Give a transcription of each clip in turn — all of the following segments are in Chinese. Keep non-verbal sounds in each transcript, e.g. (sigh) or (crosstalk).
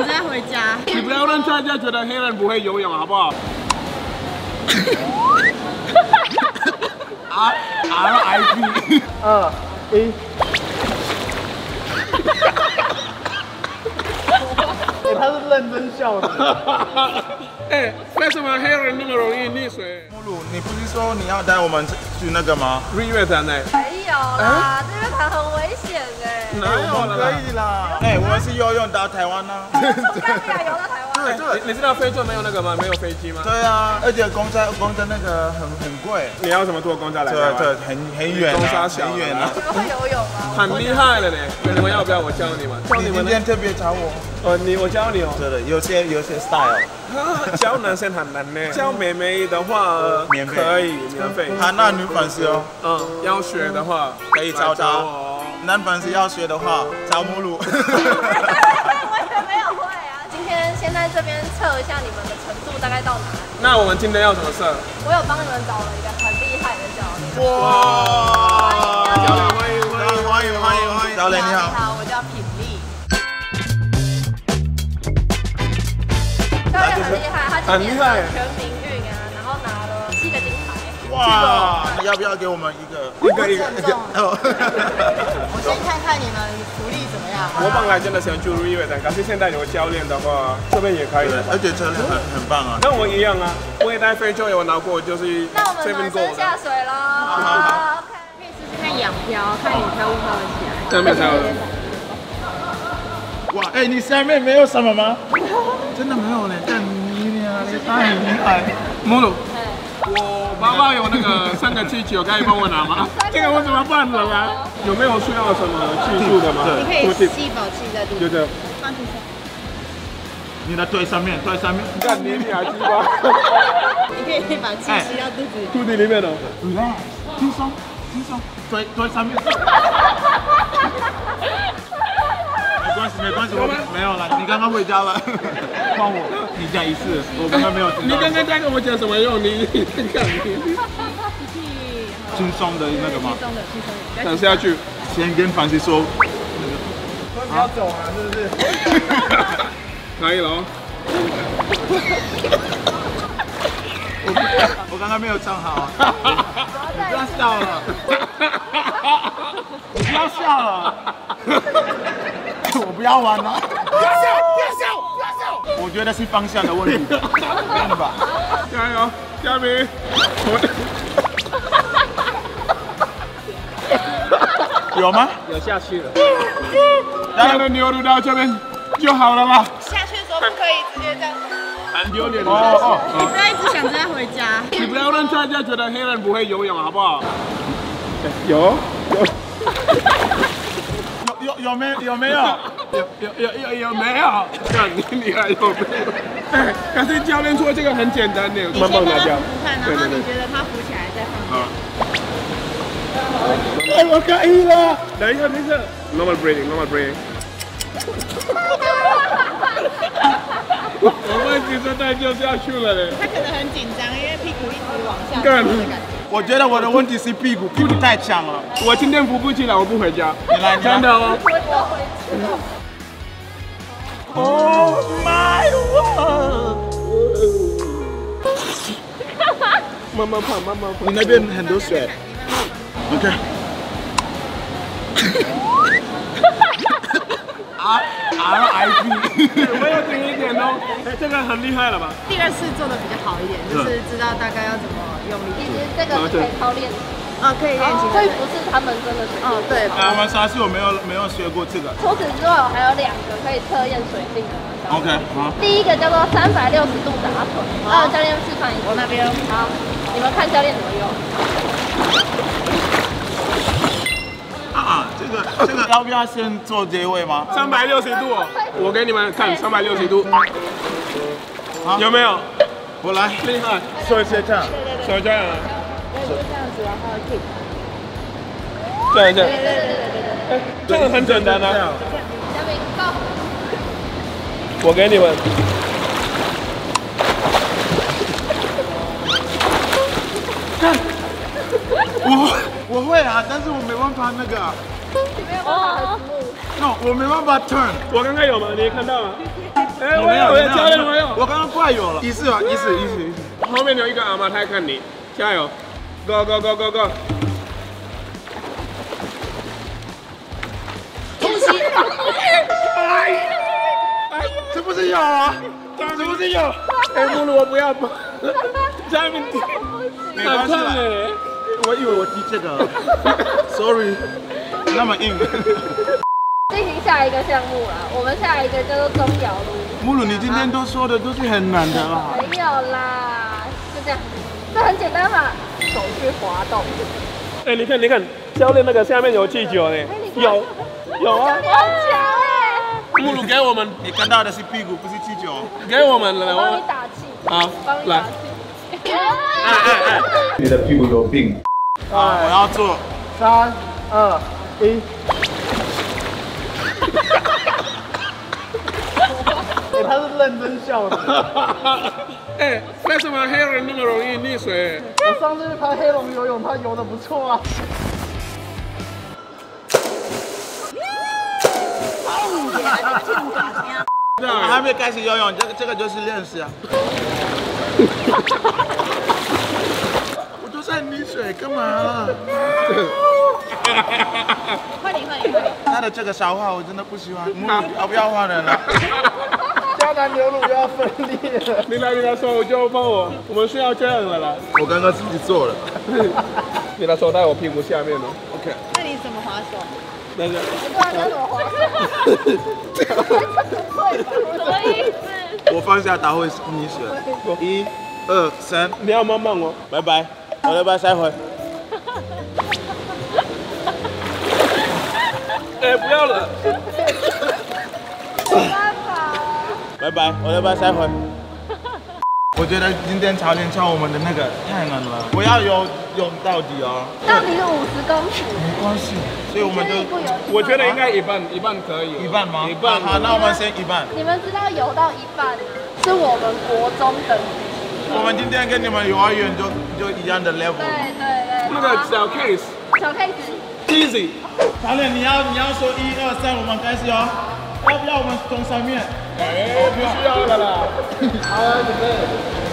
想直接回家。你不要让大家觉得黑人不会游泳，好不好？R (laughs) R I P 二一。他是认真笑的。哎，为什么黑人那么容易溺水？目鲁，你不是说你要带我们去那个吗？日月潭呢？没有啦，日月潭很危险哎。可以啦？哎，我们是游泳到台湾呢。从加利亚游到台湾。对对，你知道非洲没有那个吗？没有飞机吗？对啊，而且公交公交那个很很贵。你要怎么坐公交来？对对，很很远啊，很远啊。你们会游泳吗？很厉害了呢。你们要不要我教你们？教你们今天特别找我。哦，你我教你哦。对的，有些有些 style。教男生很难呢。(laughs) 教妹妹的话，免费可以免费。他那女粉丝哦。嗯，要学的话可以教他。男粉丝要学的话，找母乳。(laughs) 我也没有会啊。今天先在这边测一下你们的程度大概到哪里？那我们今天要怎么测？我有帮你们找了一个很厉害的教练。哇！教练欢迎欢迎欢迎欢迎欢迎！教练你好。你好，我叫品丽。教练很厉害，他今年全民哇！你要不要给我们一个一个一个？(laughs) 我先看看你们福利怎么样。我本来真的想住日月潭，可是现在有教练的话，这边也可以。而且教练很很棒啊。跟我一样啊，我也在非洲有拿过，就是那我们男生下水喽。好，可以试试看仰漂，看你漂不漂得起来。下面才有。哇，哎，你下面没有什么吗？(laughs) 真的没有呢，但你啊，你太厉害。摩鲁。(laughs) 我包包有那个三个气球，可以帮我拿吗？这个我怎么办了啊？有没有需要什么技术的吗？你可以吸饱气在肚子。就这样。放。你来对上面，对上面。干你你还鸡巴？(laughs) 你可以把气吸到肚子。肚子里面的。Relax，轻松，轻松，对对上面。(laughs) 没关系，没关系，我没有了。你刚刚回家了，换我，你讲一次，我刚刚没有。你刚刚在跟我讲什么用？你你讲。(laughs) 轻松的那个吗？轻松的，轻松的。等下去，先跟凡西说。不要走啊，是不是？(laughs) 可以了。我我刚刚没有站好。你不要笑了。(laughs) 你不要笑了。我不要玩了！不要笑！不要笑！不要笑！我觉得是方向的问题，真的吧？加油，嘉明！有吗？有下去了。让的牛乳到这边就好了吗？下去的时候不可以直接这样。很丢脸的。哦哦。你不要一直想着要回家。你不要让大家觉得黑人不会游泳，好不好？有有。有有没有没有有有有有有没有？看你你还有没有？哎，可是教练说这个很简单的，慢慢拿掉。看，然后你觉得他扶起来再放。哎，我可以了。等一下，等一下。Normal breathing，normal breathing。我问你说他就下去了嘞。他可能很紧张，因为屁股一直往下的感觉。我觉得我的问题是屁股，屁股太强了。我今天扶不起来，我不回家。你来，真的哦我回去。Oh my god！慢慢跑，慢慢跑。你那边很多水。OK。R R I P。我要轻一点哦。哎，这个很厉害了吧？第二次做的比较好一点，就是知道大概要怎么用力。其实这个是可以操练，啊，可以练习，所以不是他们真的学。哦，对。我们沙是我没有没有学过这个。除此之外，我还有两个可以测验水性的。OK，好。第一个叫做三百六十度打腿，啊，教练示范一下。我那边。好，你们看教练怎么用。啊，这个这个要不要先做这位吗？三百六十度，我给你们看三百六十度，有没有？我来，厉害，做一些这样。手这样，就这样子，然后 kick，这样这样，对对对对对这个很简单啊。小明，Go！我给你们。我我会啊，但是我没办法那个。没有办法 No，我没办法 turn。我刚刚有吗？你看到吗？哎，我有，我有教练，我有。我刚刚快有了，一次啊，一次，一次，一次。后面有一个阿妈，他看你，加油，Go Go Go Go Go。恭喜！哎，这不是有啊？是不是有？哎，木鲁，我不要，下面没关系的。我以为我踢这个，(laughs) Sorry，那么硬。进行下一个项目了，我们下一个叫做钟窑炉。木鲁，你今天都说的都是很难的啦。没有啦，就这样，这很简单嘛，手去滑动。哎，你看，你看，教练那个下面有气球呢，有，有啊。很强哎。木鲁给我们，你看到的是屁股，不是气球。给我们来，我帮你打气。好，来。哎哎哎，你的屁股有病。啊，我要做。三、二、一。哎，他是认真笑的。(laughs) 哎，为什么黑人那么容易溺水？我上次去拍黑龙游泳，他游的不错啊。我还没开始游泳，这个这个就是练习啊。我都在溺水，干嘛？快点快点快点！他的这个笑话我真的不喜欢，要不要换人了？江南牛乳要分裂了。你来你来说，我就帮我，我们需要这样的啦。我刚刚自己做了。你的手在我屁股下面呢。OK。那你怎么滑手？那个。不知道怎么滑手。什么意思？我放下打会溺水。一、二、三，你要慢慢哦。拜拜，我来把塞回。(laughs) 哎，不要了。没办法。拜拜，我来把塞回。(laughs) 我觉得今天朝天超我们的那个太难了，我要游泳到底哦。到底是五十公尺。没关系，所以我们就，我觉得应该一半，一半可以。一半吗？一半。好，那我们先一半。你们知道游到一半是我们国中等级。我们今天跟你们幼儿园就就一样的 level。对对对。那个小 case。小 case。Easy。教练，你要你要说一二三，我们开始哦。要不要我们从上面？哎，必须要的啦。好，准备。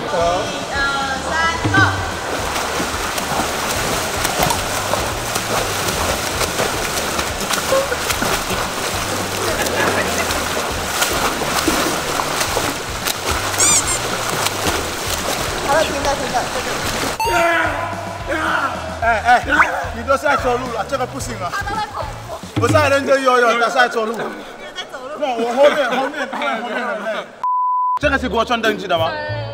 一二三了，停着，停着，这个。哎哎，你都是在走路了，这个不行了。他都在跑步。不是爱认真游泳，他是在走路。我后面，后面，后面很累。这个是国川登记的吗？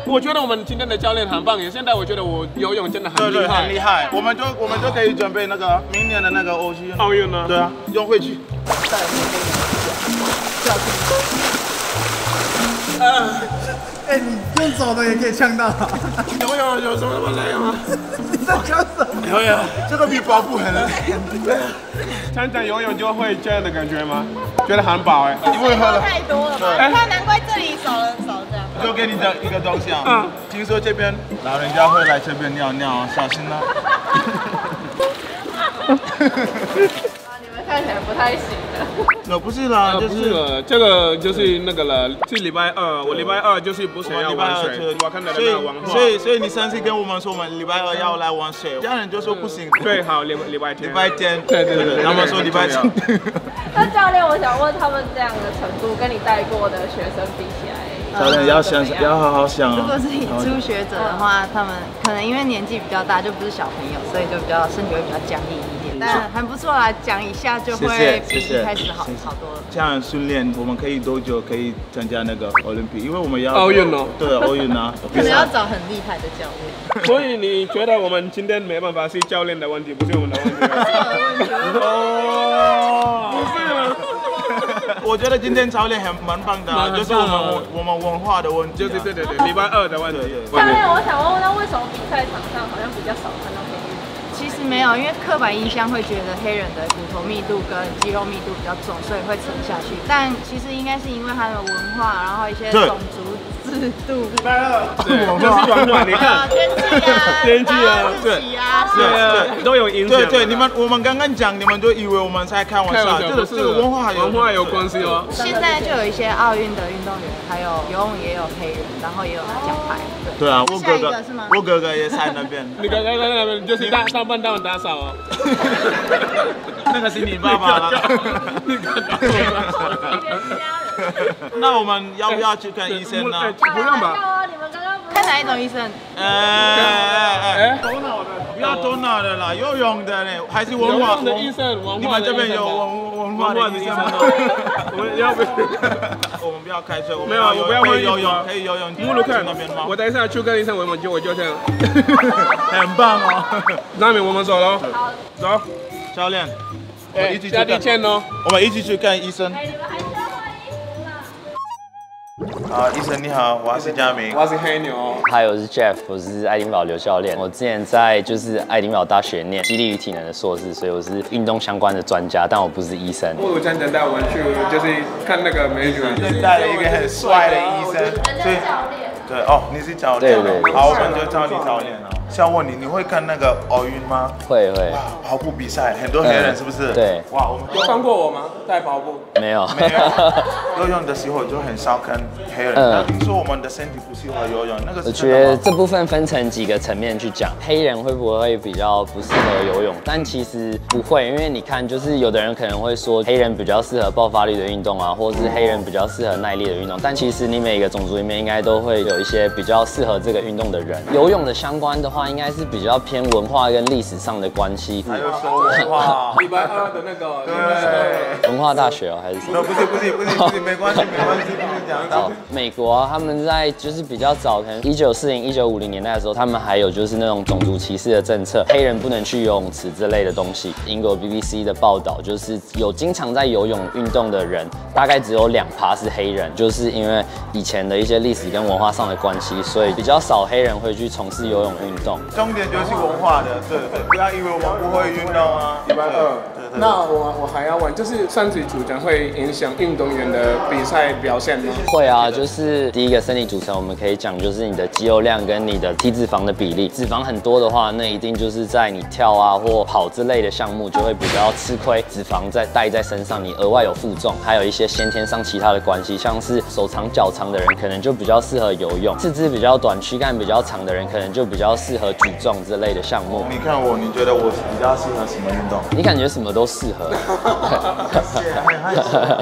我觉得我们今天的教练很棒，耶现在我觉得我游泳真的很厉害，很厉害。我们就我们就可以准备那个明年的那个欧运。奥运呢？对啊，用会去。哎，你用走的也可以呛到。游泳有什么那么累吗？你在讲什么？游泳这个比跑步很累。参加游泳就会这样的感觉吗？觉得很饱哎，因为喝太多了。对，看难怪这里少人少这样。就给你的一个东西啊。嗯。听说这边老人家会来这边尿尿，小心啦。(laughs) 看起来不太行的。那 (laughs) 不是啦，就是这个就是那个了。是礼拜二，我礼拜二就是不想要玩水。我看到那个网所以所以你上次跟我们说，我们礼拜二要来玩水，家人就说不行。对，好，礼礼拜天。礼拜天。对对对，他们说礼拜天。那教练，我想问他们这样的程度，跟你带过的学生比起来？(laughs) 教练要想，要好好想。如果是以初学者的话，他们可能因为年纪比较大，就不是小朋友，所以就比较身体会比较僵硬一点。但很不错啦，讲一下就会比一开始好好多了。这样训练，我们可以多久可以参加那个奥运比？因为我们要奥运哦。对，奥运啊。(laughs) 可能要找很厉害的教练。所以你觉得我们今天没办法是教练的问题，不是我们的问题？哦，(laughs) 不是吗？我觉得今天教练很蛮棒的，就是我们我们文化的问题，就是对对对，礼拜二的问题。教练，我想问问他，为什么比赛场上好像比较少看到没有，因为刻板印象会觉得黑人的骨头密度跟肌肉密度比较重，所以会沉下去。但其实应该是因为他的文化，然后一些种族。四度。礼拜二，对，就是晚晚，你看天气啊，天气啊，(laughs) 对，对，都有影响。对对，你们我们刚刚讲，你们就以为我们在开玩笑，这个这个文化文化有关系哦。现在就有一些奥运的运动员，还有游泳也有黑人，然后也有拿奖牌。对啊，我哥哥是吗？我哥哥也在那边。(laughs) 你哥哥在那边就是大上班当打扫哦。(laughs) 那个是你爸爸了。那我们要不要去看医生呢？不用吧。要啊，你们刚刚看哪一种医生？哎哎哎，头脑的，不要头脑的啦，游泳的嘞，还是文化的医生，你们这边有文文化的医生吗？(laughs) 我们要不？我们不要开车，没有，我不要会游泳，可以游泳。目录看那边吗？我等一下去跟医生，我们就我就这样，很棒哦。那边我们走喽，好，走，教练，哎，一起去看哦，我们一起去看医生。好，医生你好，我是佳明，我是黑牛。嗨，我是 Jeff，我是爱丁堡刘教练。我之前在就是爱丁堡大学念激励与体能的硕士，所以我是运动相关的专家，但我不是医生。不如真的带我们去，就是看那个美女，带了一个很帅的医生，所以教练。对哦，你是教练，对对。好，我们就叫你教练了。想问你，你会看那个奥运吗？会会。跑步比赛，很多黑人是不是？对。哇，我们有看过我吗？在跑步？没有。没有。(laughs) 游泳的时候就很少看黑人。嗯。听说我们的身体不适合游泳，那个。我觉得这部分分成几个层面去讲，黑人会不会比较不适合游泳？但其实不会，因为你看，就是有的人可能会说黑人比较适合爆发力的运动啊，或者是黑人比较适合耐力的运动。但其实你每个种族里面应该都会有一些比较适合这个运动的人。游泳的相关的话，应该是比较。偏文化跟历史上的关系，还有说文化，(laughs) 礼拜二的那个对文化大学哦，还是什么？(laughs) 不是不是不是不是，没关系 (laughs) 没关系，跟你讲到美国，他们在就是比较早，可能一九四零一九五零年代的时候，他们还有就是那种种族歧视的政策，黑人不能去游泳池之类的东西。英国 BBC 的报道就是有经常在游泳运动的人，大概只有两趴是黑人，就是因为以前的一些历史跟文化上的关系，所以比较少黑人会去从事游泳运动。重点就是。文化的，对对，不要以为我们不会运动啊。礼拜二，那我我还要问，就是身体组成会影响运动员的比赛表现吗？会啊，就是第一个身体组成，我们可以讲就是你的肌肉量跟你的体脂肪的比例。脂肪很多的话，那一定就是在你跳啊或跑之类的项目就会比较吃亏，脂肪在带在身上，你额外有负重，还有一些先天上其他的关系，像是手长脚长的人可能就比较适合游泳，四肢比较短、躯干比较长的人可能就比较适合举重之类。的项目，你看我，你觉得我比较适合什么运动？你感觉什么都适合。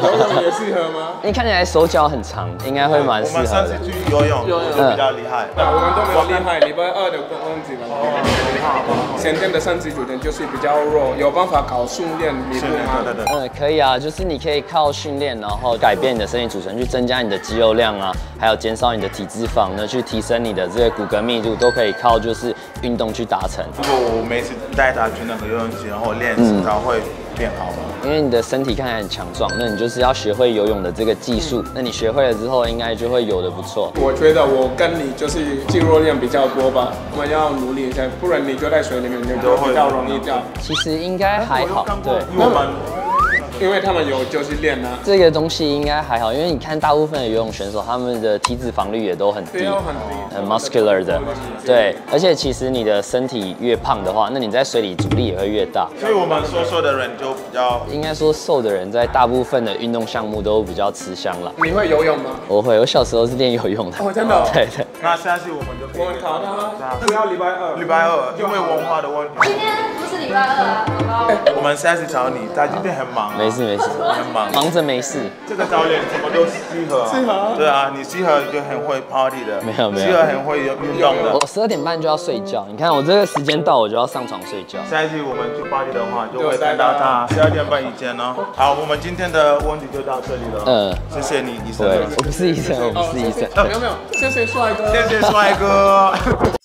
游泳 (laughs) 也适合吗？你看起来手脚很长，应该会蛮适合。我们上次去游泳，游泳比较厉害。我们都没有厉害。礼拜二的公子嘛，先天的身体组成就是比较弱，有办法搞训练弥补吗？嗯，可以啊，就是你可以靠训练，然后改变你的身体组成，去增加你的肌肉量啊，还有减少你的体脂肪呢，去提升你的这个骨骼密度，都可以靠就是运动去。达成。如果我每次带他去那个游泳池，然后练，他会变好吗？因为你的身体看起来很强壮，那你就是要学会游泳的这个技术。那你学会了之后，应该就会游的不错。我觉得我跟你就是肌肉量比较多吧，我们要努力一下，不然你就在水里面你就比较容易掉。其实应该还好，对。因为他们有就是练啊，这个东西应该还好，因为你看大部分的游泳选手，他们的体脂肪率也都很低，很低，很 muscular 的，对。而且其实你的身体越胖的话，那你在水里阻力也会越大。所以我们瘦瘦的人就比较，应该说瘦的人在大部分的运动项目都比较吃香了。你会游泳吗？我会，我小时候是练游泳的。哦，真的？对对。那下次我们就我们考他，不要礼拜二，礼拜二，因为文化的问题。今天不是礼拜二啊，我们下次找你，他今天很忙。没事没事。很忙忙着没事，这个导演怎么都适合，适合，对啊，你适合就很会 party 的，没有没有，适合很会运动的。我十二点半就要睡觉，你看我这个时间到，我就要上床睡觉。下一次我们去 party 的话，就会带到他十二点半以前哦。好，我们今天的问题就到这里了。嗯，谢谢你，医生。我不是医生，我不是医生。没有没有，谢谢帅哥，谢谢帅哥。(laughs)